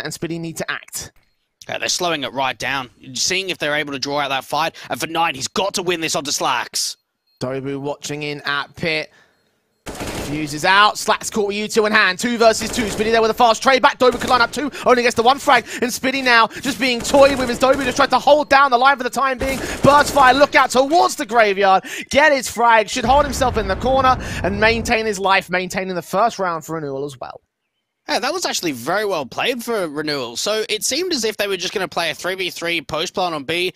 and Spiidi need to act. Yeah, they're slowing it right down, seeing if they're able to draw out that fight. And for Nine, he's got to win this onto slaxz. Dobu watching in at pit. Fuses out. slaxz caught with U2 in hand. Two versus two. Spiidi there with a fast trade back. Dobu could line up two. Only gets the one frag. And Spiidi now just being toyed with his Dobu just tried to hold down the line for the time being. Burst fire. Look out towards the graveyard. Get his frag. Should hold himself in the corner and maintain his life. Maintaining the first round for renewal as well. Yeah, that was actually very well played for Renewal. So it seemed as if they were just going to play a 3v3 post plant on B,